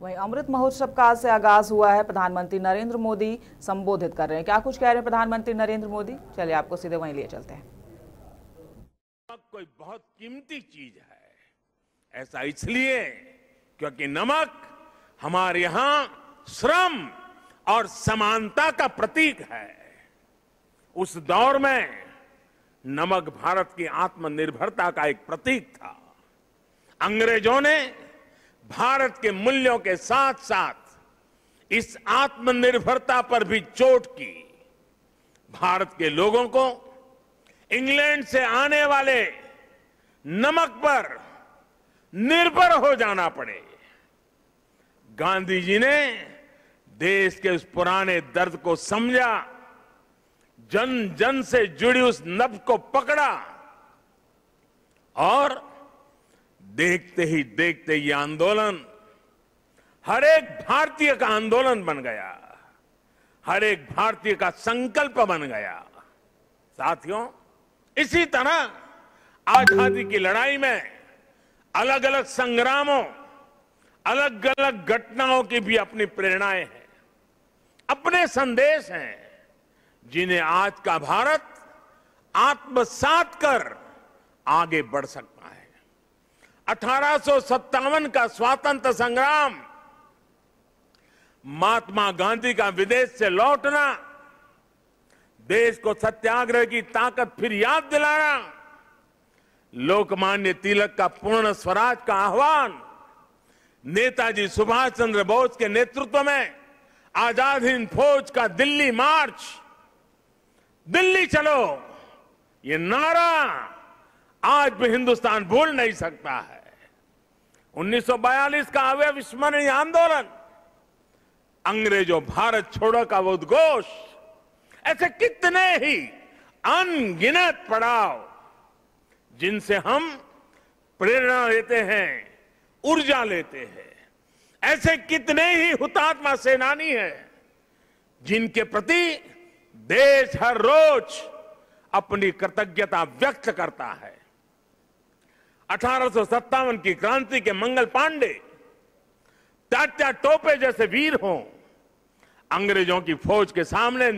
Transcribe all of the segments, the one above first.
वहीं अमृत महोत्सव का से आगाज़ हुआ है। प्रधानमंत्री नरेंद्र मोदी संबोधित कर रहे हैं। क्या कुछ कह रहे हैं प्रधानमंत्री नरेंद्र मोदी? चलिए आपको सीधे वहीं लिए चलते हैं। कोई बहुत कीमती चीज़ है। ऐसा इसलिए क्योंकि नमक हमारे यहाँ श्रम और समानता का प्रतीक है। उस दौर में नमक भारत की आत्मनिर्भरता का एक प्रतीक था। अंग्रेज़ों ने भारत के मूल्यों के साथ साथ इस आत्मनिर्भरता पर भी चोट की। भारत के लोगों को इंग्लैंड से आने वाले नमक पर निर्भर हो जाना पड़े। गांधी जी ने देश के उस पुराने दर्द को समझा जन जन से जुड़ी उस नब्ज को पकड़ा और देखते ही देखते ये आंदोलन हर एक भारतीय का आंदोलन बन गया। हर एक भारतीय का संकल्प बन गया। साथियों, इसी तरह आज़ादी की लड़ाई में अलग अलग संग्रामों अलग अलग घटनाओं की भी अपनी प्रेरणाएँ हैं, अपने संदेश हैं, जिन्हें आज का भारत आत्मसात कर आगे बढ़ सकता है। अठारह सौ सत्तावन का स्वातंत्र संग्राम, महात्मा गांधी का विदेश से लौटना, देश को सत्याग्रह की ताकत फिर याद दिलाना, लोकमान्य तिलक का पूर्ण स्वराज का आह्वान, नेताजी सुभाष चंद्र बोस के नेतृत्व में आज़ाद हिंद फौज का दिल्ली मार्च। दिल्ली चलो, ये नारा। आज भी हिंदुस्तान भूल नहीं सकता है। 1942 का अविस्मरणीय आंदोलन, अंग्रेज़ों भारत छोड़ो का वो उद्घोष, ऐसे कितने ही अनगिनत पड़ाव जिनसे हम प्रेरणा लेते हैं, ऊर्जा लेते हैं, ऐसे कितने ही हुतात्मा सेनानी हैं जिनके प्रति देश हर रोज अपनी कृतज्ञता व्यक्त करता है। अठारह की क्रांति के मंगल पांडे तात्या टोपे जैसे वीर हों, अंग्रेज़ों की फौज के सामने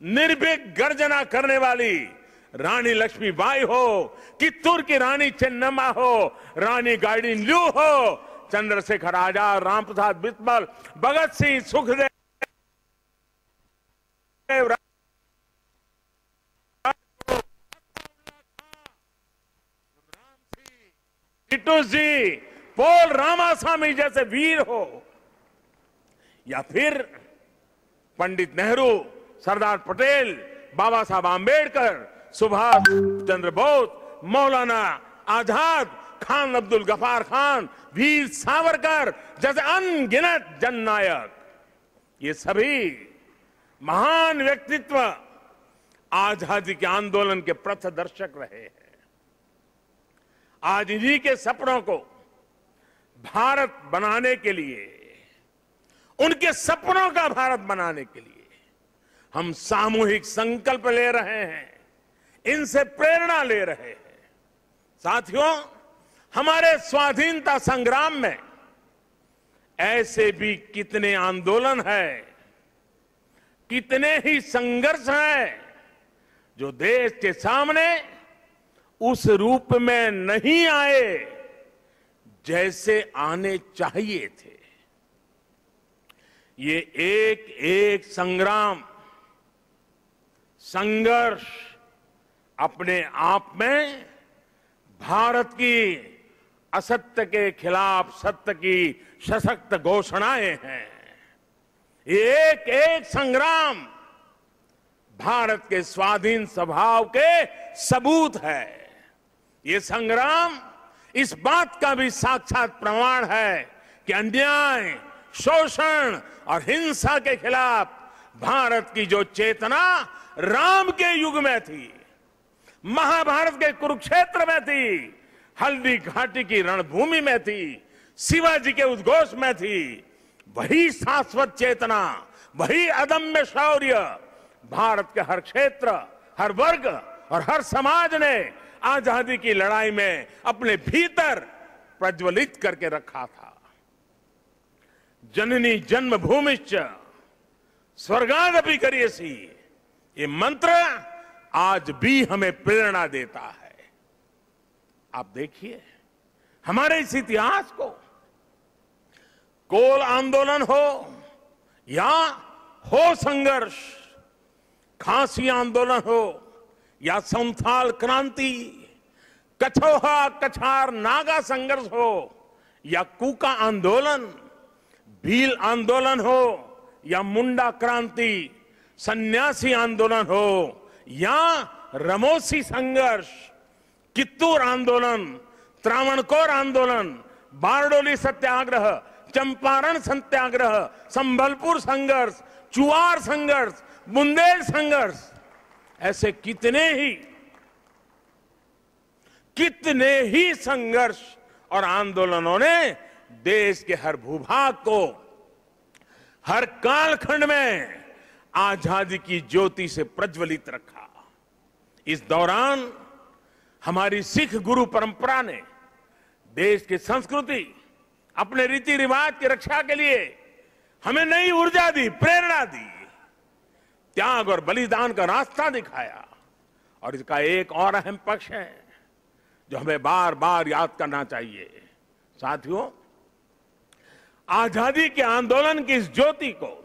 निर्भीक गर्जना करने वाली रानी लक्ष्मीबाई हो कित्तूर की रानी चेन्नम्मा हो, रानी गाड़ी ल्यू हो, चंद्रशेखर आज़ाद, रामप्रसाद बिस्मल, भगत सिंह सुखदेव टिट्टू जी पोल रामास्वामी जैसे वीर हो। या फिर पंडित नेहरू, सरदार पटेल, बाबा साहब आंबेडकर, सुभाष चंद्र बोस, मौलाना आज़ाद खान अब्दुल गफार खान, वीर सावरकर जैसे अनगिनत जननायक। ये सभी महान व्यक्तित्व आज़ादी के आंदोलन के प्रथदर्शक रहे हैं। आज इन्हीं के सपनों को भारत बनाने के लिए, उनके सपनों का भारत बनाने के लिए हम सामूहिक संकल्प ले रहे हैं, इनसे प्रेरणा ले रहे हैं। साथियों, हमारे स्वाधीनता संग्राम में ऐसे भी कितने आंदोलन है, कितने ही संघर्ष हैं, जो देश के सामने उस रूप में नहीं आए जैसे आने चाहिए थे। ये एक एक संग्राम, संघर्ष अपने आप में भारत की असत्य के खिलाफ सत्य की सशक्त घोषणाएँ हैं। एक एक संग्राम भारत के स्वाधीन स्वभाव के सबूत है। ये संग्राम इस बात का भी साक्षात प्रमाण है कि अन्याय, शोषण और हिंसा के खिलाफ भारत की जो चेतना राम के युग में थी, महाभारत के कुरुक्षेत्र में थी, हल्दी घाटी की रणभूमि में थी, शिवाजी के उद्घोष में थी, वही शाश्वत चेतना, वही अदम्य शौर्य भारत के हर क्षेत्र, हर वर्ग और हर समाज ने आज़ादी की लड़ाई में अपने भीतर प्रज्वलित करके रखा था। जननी जन्मभूमिश्च स्वर्गादपि करियसी। ये मंत्र आज भी हमें प्रेरणा देता है। आप देखिए, हमारे इस इतिहास को कोल आंदोलन हो या हो संघर्ष, खांसी आंदोलन हो या संथाल क्रांति, कछोहा कछार नागा संघर्ष हो, या कुका आंदोलन, भील आंदोलन हो, या मुंडा क्रांति, सन्यासी आंदोलन हो, या रमोसी संघर्ष, कित्तूर आंदोलन, त्रावणकोर आंदोलन, बारडोली सत्याग्रह, चंपारण सत्याग्रह, संभलपुर संघर्ष, चुआर संघर्ष बुंदेल संघर्ष ऐसे कितने ही कितने ही संघर्ष और आंदोलनों ने देश के हर भूभाग को, हर कालखंड में आज़ादी की ज्योति से प्रज्वलित रखा। इस दौरान हमारी सिख गुरु परंपरा ने देश की संस्कृति, अपने रीति रिवाज की रक्षा के लिए हमें नई ऊर्जा दी, प्रेरणा दी। त्याग और बलिदान का रास्ता दिखाया। और इसका एक और अहम पक्ष है, जो हमें बार बार याद करना चाहिए। साथियों, आज़ादी के आंदोलन की इस ज्योति को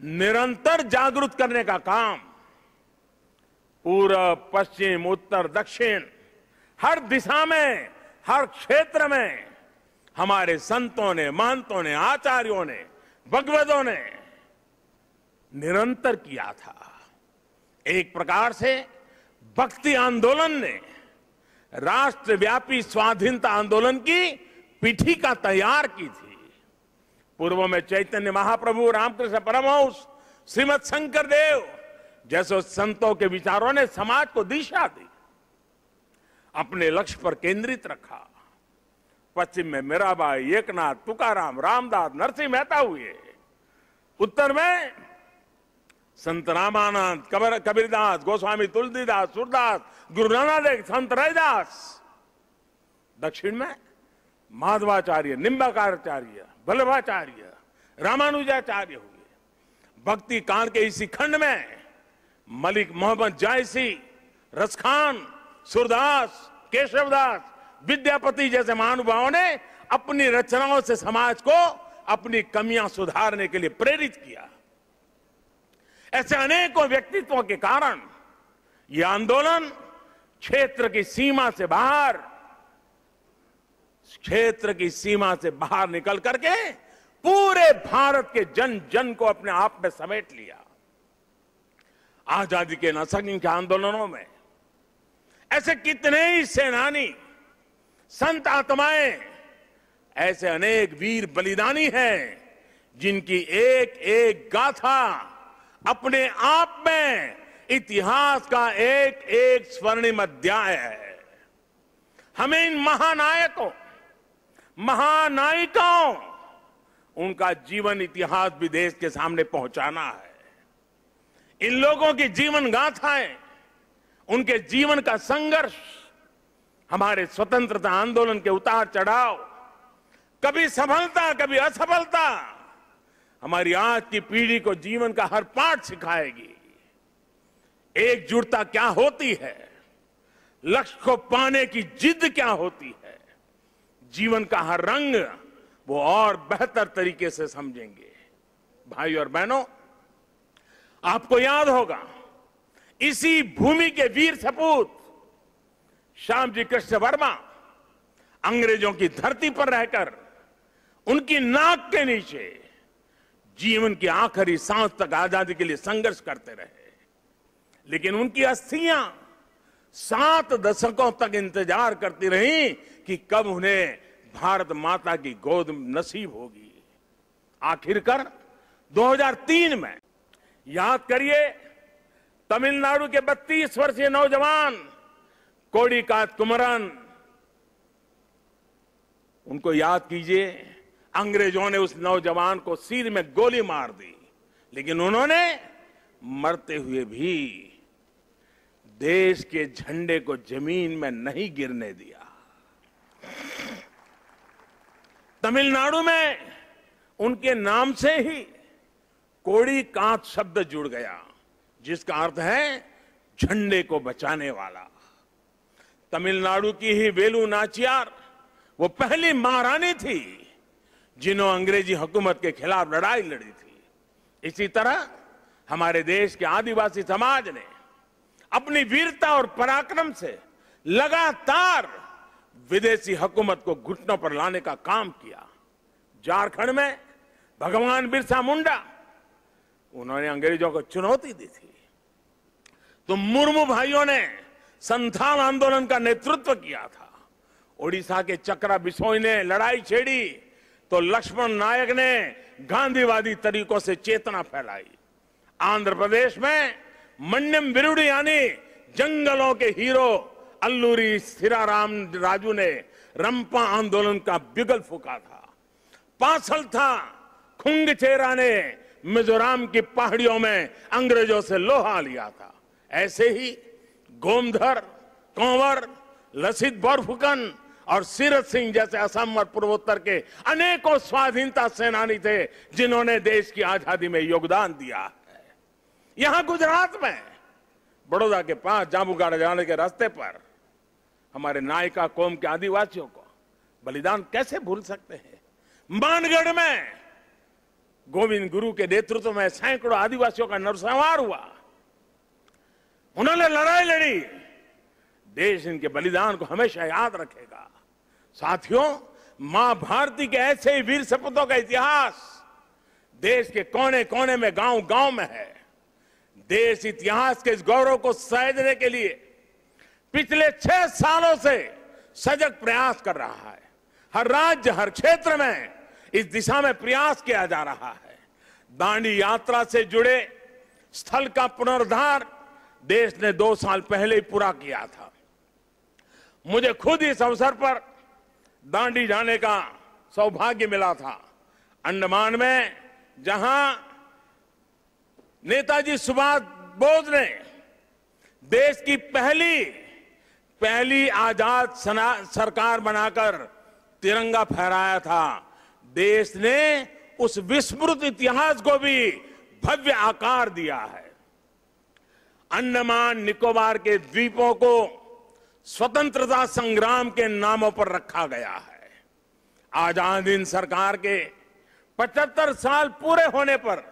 निरंतर जागृत करने का काम पूरब पश्चिम, उत्तर, दक्षिण, हर दिशा में, हर क्षेत्र में हमारे संतों ने, महंतों ने, आचार्यों ने भगवतों ने निरंतर किया था। एक प्रकार से भक्ति आंदोलन ने राष्ट्रव्यापी स्वाधीनता आंदोलन की पीठिका तैयार की थी। पूर्व में चैतन्य महाप्रभु, रामकृष्ण परमहंस, श्रीमद शंकर देव जैसे संतों के विचारों ने समाज को दिशा दी। अपने लक्ष्य पर केंद्रित रखा। पश्चिम में मीराबाई, एकनाथ, तुकाराम, रामदास, नरसिंह मेहता हुए। उत्तर में संत रामानंद, कबीर, कबीरदास, गोस्वामी तुलसीदास, सूरदास, गुरु नाना देव, संत रैदास दक्षिण में माधवाचार्य निम्बाकाराचार्य वल्लभाचार्य रामानुजाचार्य हुए। भक्ति कांड के इसी खंड में मलिक मोहम्मद जायसी, रसखान, सुरदास, केशवदास, विद्यापति जैसे महानुभावों ने अपनी रचनाओं से समाज को अपनी कमियाँ सुधारने के लिए प्रेरित किया। ऐसे अनेकों व्यक्तित्वों के कारण यह आंदोलन क्षेत्र की सीमा से बाहर, क्षेत्र की सीमा से बाहर निकल करके पूरे भारत के जन जन को अपने आप में समेट लिया। आज़ादी के असंख्य आंदोलनों में ऐसे कितने ही सेनानी, संत आत्माएँ, ऐसे अनेक वीर बलिदानी हैं जिनकी एक एक गाथा अपने आप में इतिहास का एक एक स्वर्णिम अध्याय है। हमें इन महानायकों, महानायिकाओं, उनका जीवन इतिहास भी देश के सामने पहुंचाना है। इन लोगों की जीवन गाथाएँ, उनके जीवन का संघर्ष, हमारे स्वतंत्रता आंदोलन के उतार चढ़ाव, कभी सफलता, कभी असफलता हमारी आज की पीढ़ी को जीवन का हर पाठ सिखाएगी। एकजुटता क्या होती है? लक्ष्य को पाने की जिद क्या होती है? जीवन का हर रंग वो और बेहतर तरीके से समझेंगे। भाई और बहनों, आपको याद होगा, इसी भूमि के वीर सपूत श्याम जी कृष्ण वर्मा अंग्रेज़ों की धरती पर रहकर उनकी नाक के नीचे जीवन की आखिरी सांस तक आज़ादी के लिए संघर्ष करते रहे। लेकिन उनकी अस्थियाँ सात दशकों तक इंतज़ार करती रही कि कब उन्हें भारत माता की गोद नसीब होगी। आखिरकार 2003 में, याद करिए, तमिलनाडु के 32 वर्षीय नौजवान कोड़ीकात कुमरन उनको याद कीजिए अंग्रेज़ों ने उस नौजवान को सिर में गोली मार दी, लेकिन उन्होंने मरते हुए भी देश के झंडे को ज़मीन में नहीं गिरने दिया। तमिलनाडु में उनके नाम से ही कोड़ी कांत शब्द जुड़ गया, जिसका अर्थ है झंडे को बचाने वाला। तमिलनाडु की ही वेलू नाचियार, वो पहली महारानी थी। जिन्होंने अंग्रेज़ी हुकूमत के खिलाफ लड़ाई लड़ी थी। इसी तरह हमारे देश के आदिवासी समाज ने अपनी वीरता और पराक्रम से लगातार विदेशी हुकूमत को घुटनों पर लाने का काम किया। झारखंड में भगवान बिरसा मुंडा, उन्होंने अंग्रेज़ों को चुनौती दी थी। तो मुर्मू भाइयों ने संथाल आंदोलन का नेतृत्व किया था। ओडिशा के चक्रा बिसोई ने लड़ाई छेड़ी। तो लक्ष्मण नायक ने गांधीवादी तरीकों से चेतना फैलाई। आंध्र प्रदेश में मन्यम विरुड़ी यानी जंगलों के हीरो अल्लूरी सिराराम राजू ने रंपा आंदोलन का बिगल फूका था। पासल था खुंग चेरा ने मिजोराम की पहाड़ियों में अंग्रेज़ों से लोहा लिया था। ऐसे ही गोमधर, कंवर, लसित बोरफुकन और सीरत सिंह जैसे असम और पूर्वोत्तर के अनेकों स्वाधीनता सेनानी थे, जिन्होंने देश की आज़ादी में योगदान दिया। है यहाँ गुजरात में, बड़ौदा के पास जामुगाड़ा जाने के रास्ते पर, हमारे नायिका कौम के आदिवासियों को बलिदान कैसे भूल सकते हैं? मानगढ़ में गोविंद गुरु के नेतृत्व में सैकड़ों आदिवासियों का नरसंहार हुआ। उन्होंने लड़ाई लड़ी। देश इनके बलिदान को हमेशा याद रखेगा। साथियों, माँ भारती के ऐसे ही वीर सपूतों का इतिहास देश के कोने कोने में गाँव गाँव में है। देश इतिहास के इस गौरव को सहेजने के लिए पिछले छह सालों से सजग प्रयास कर रहा है। हर राज्य, हर क्षेत्र में इस दिशा में प्रयास किया जा रहा है। दांडी यात्रा से जुड़े स्थल का पुनरुद्धार देश ने दो साल पहले ही पूरा किया था। मुझे खुद इस अवसर पर दांडी जाने का सौभाग्य मिला था। अंडमान में जहाँ नेताजी सुभाष बोस ने देश की पहली पहली आज़ाद सरकार बनाकर तिरंगा फहराया था। देश ने उस विस्मृत इतिहास को भी भव्य आकार दिया है। अंडमान निकोबार के द्वीपों को स्वतंत्रता संग्राम के नामों पर रखा गया है। आज़ाद हिंद सरकार के 75 साल पूरे होने पर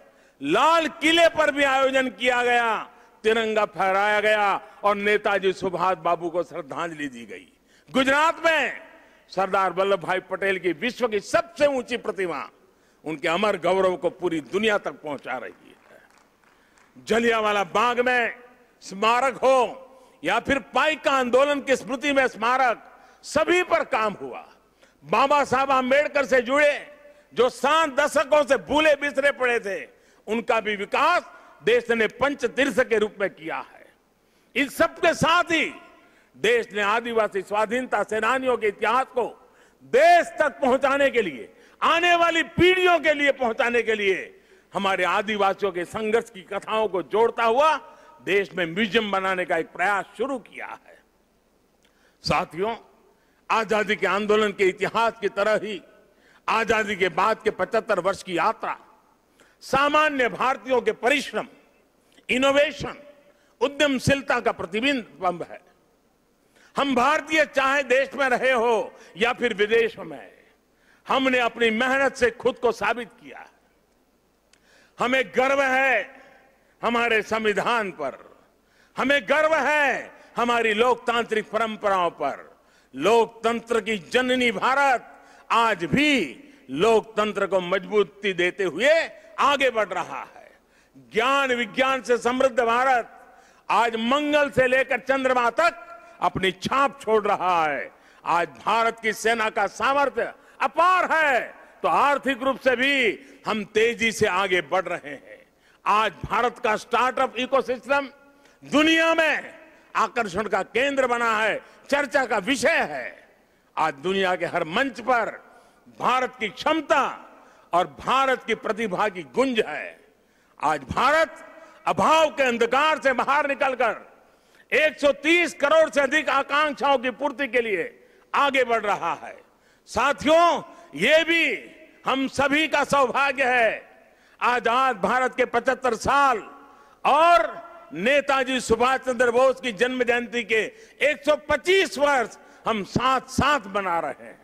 लाल किले पर भी आयोजन किया गया, तिरंगा फहराया गया और नेताजी सुभाष बाबू को श्रद्धांजलि दी गई। गुजरात में सरदार वल्लभ भाई पटेल की विश्व की सबसे ऊँची प्रतिमा, उनके अमर गौरव को पूरी दुनिया तक पहुँचा रही है। जलियावाला बाग में स्मारक हो या फिर पाइका आंदोलन की स्मृति में स्मारक सभी पर काम हुआ। बाबा साहब आम्बेडकर से जुड़े, जो सात दशकों से भूले बिसरे पड़े थे, उनका भी विकास देश ने पंच तीर्थ के रूप में किया है। इन सबके साथ ही देश ने आदिवासी स्वाधीनता सेनानियों के इतिहास को देश तक पहुँचाने के लिए, आने वाली पीढ़ियों के लिए पहुँचाने के लिए, हमारे आदिवासियों के संघर्ष की कथाओं को जोड़ता हुआ देश में म्यूज़ियम बनाने का एक प्रयास शुरू किया है। साथियों, आज़ादी के आंदोलन के इतिहास की तरह ही, आज़ादी के बाद के 75 वर्ष की यात्रा, सामान्य भारतीयों के परिश्रम इनोवेशन उद्यमशीलता का प्रतिबिंब है। हम भारतीय चाहे देश में रहे हो या फिर विदेश में, हमने अपनी मेहनत से खुद को साबित किया हमें गर्व है हमारे संविधान पर। हमें गर्व है हमारी लोकतांत्रिक परंपराओं पर। लोकतंत्र की जननी भारत आज भी लोकतंत्र को मजबूती देते हुए आगे बढ़ रहा है। ज्ञान विज्ञान से समृद्ध भारत आज मंगल से लेकर चंद्रमा तक अपनी छाप छोड़ रहा है। आज भारत की सेना का सामर्थ्य अपार है। तो आर्थिक रूप से भी हम तेज़ी से आगे बढ़ रहे हैं। आज भारत का स्टार्टअप इकोसिस्टम दुनिया में आकर्षण का केंद्र बना है, चर्चा का विषय है। आज दुनिया के हर मंच पर भारत की क्षमता और भारत की प्रतिभा की गुंज है। आज भारत अभाव के अंधकार से बाहर निकलकर 130 करोड़ से अधिक आकांक्षाओं की पूर्ति के लिए आगे बढ़ रहा है। साथियों, ये भी हम सभी का सौभाग्य है आज़ाद भारत के 75 साल और नेताजी सुभाष चंद्र बोस की जन्म जयंती के 125 वर्ष हम साथ साथ मना रहे हैं।